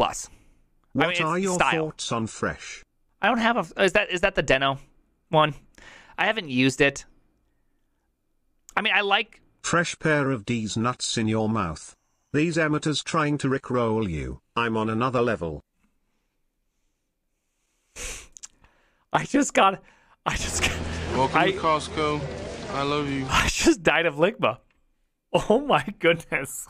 Plus. What I mean, are your style. thoughts on Fresh? I don't have a. Is that is that the Deno one? I haven't used it. I mean, I like. Fresh pair of D's nuts in your mouth. These amateurs trying to rickroll you. I'm on another level. I just got. I just. Got, Welcome I- to Costco. I love you. I just died of ligma. Oh my goodness.